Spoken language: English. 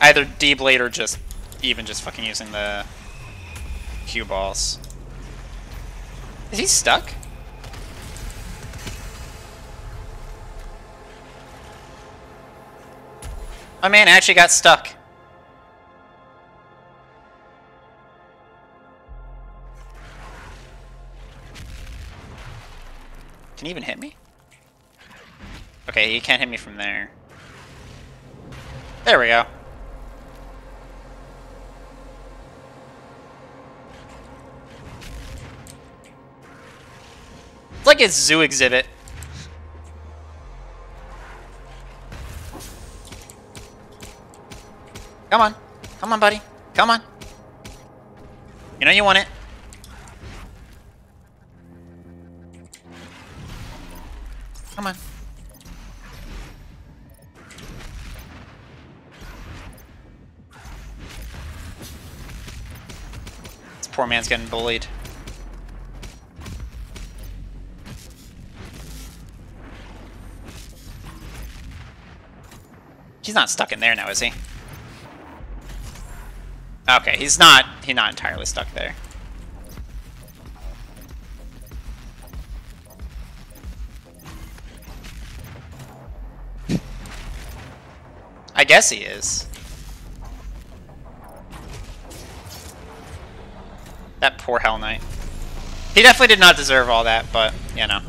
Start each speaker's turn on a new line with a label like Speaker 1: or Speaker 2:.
Speaker 1: Either D-Blade or just even just fucking using the cue balls. Is he stuck? My man actually got stuck. Can he even hit me? Okay, he can't hit me from there. There we go. It's like a zoo exhibit. Come on. Come on, buddy. Come on. You know you want it. Come on. This poor man's getting bullied. He's not stuck in there now, is he? Okay, he's not he's not entirely stuck there. I guess he is. That poor Hell Knight. He definitely did not deserve all that, but, you know.